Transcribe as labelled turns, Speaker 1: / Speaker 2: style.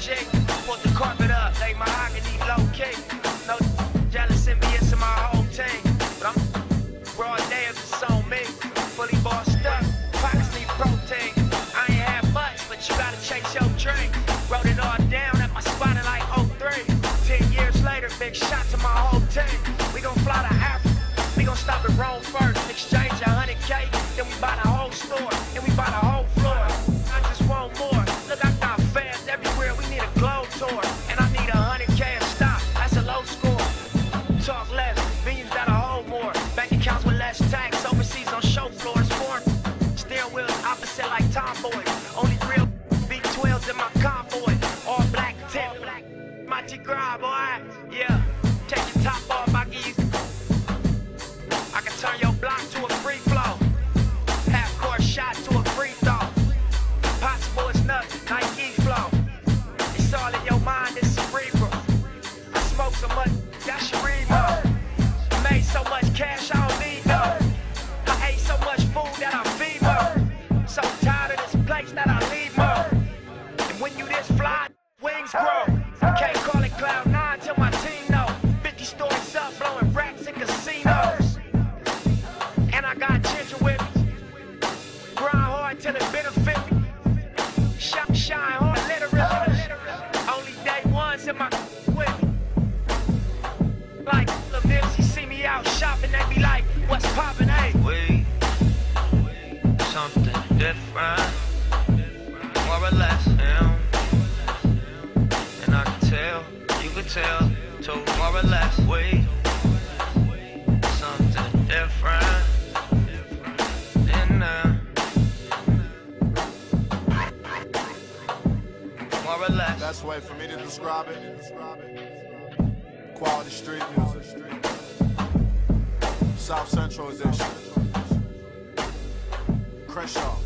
Speaker 1: shake. Put the carpet up, lay mahogany low key. No jealous envious in my whole team. But I'm broad day if it's on me. Fully bossed up, pockets need protein. I ain't had much, but you gotta chase your dream. Wrote it all down at my spot in like 03. Ten years later, big shot to my whole team. We gon' fly to Africa. We gon' stop at Rome first. Exchange a hundred K, tax. Overseas on show floors. Foreign steering wheels opposite like tomboys. Only real B12s in my convoy. All black tip. My Tigray, boy. Yeah. Take your top off, I give you. I can turn your block to a free flow. Half court shot to a free throw. Possible it's nothing, Nike flow. It's all in your mind, it's cerebral. I smoke so much, that should read more. Made so much cash, I poppin', hey?
Speaker 2: We something different, more or less. Yeah. And I can tell, you can tell, too, more or less. We something different. In there. More or less.
Speaker 3: Best way for me to describe it. Quality street music. South Central is edition. Crenshaw.